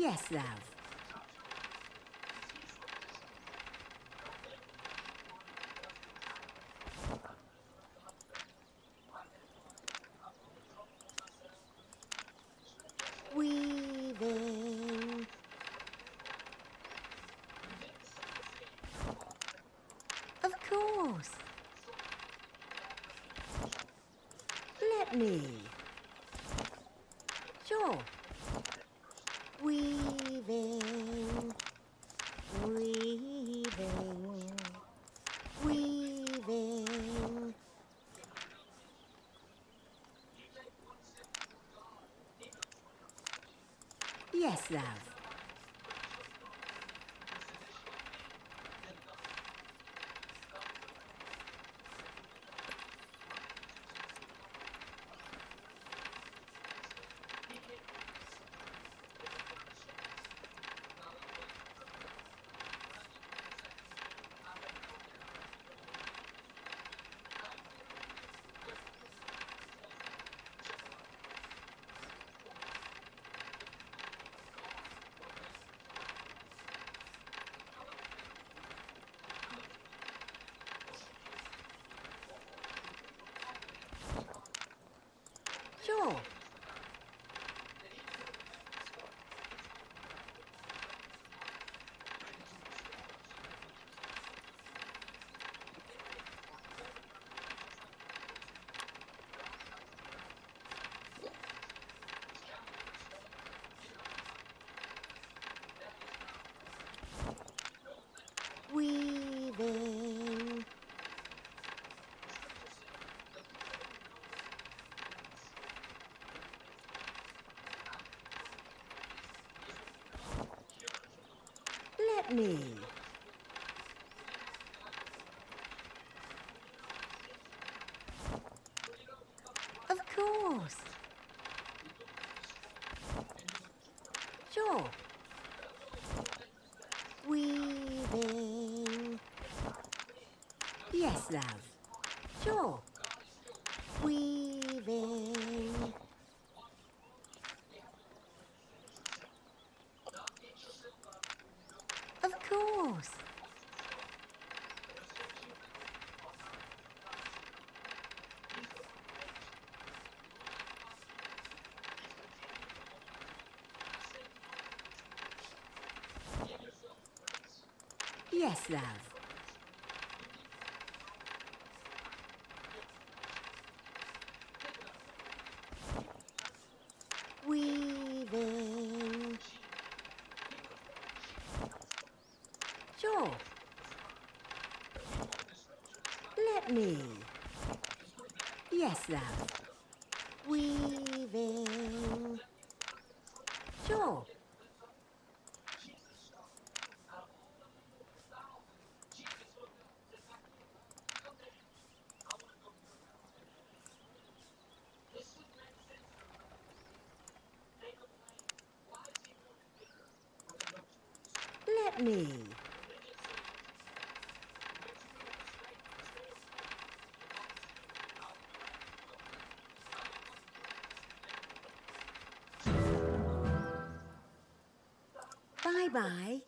Yes, love. Weaving. Of course. Let me. Sure. Weaving. Weaving. Weaving. Yes, love. Sure. Weaving. Me. Of course. Sure. Weaving. Yes, love. Sure. Weaving. Of course. Yes, love. Weaving. Sure. Let me. Yes, love. Weaving. Sure. Let me. bye.